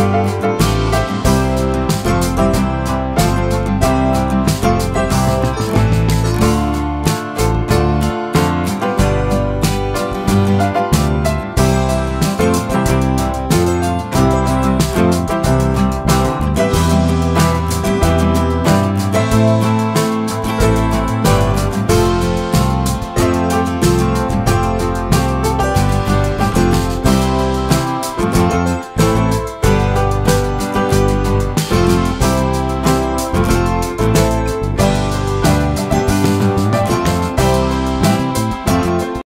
you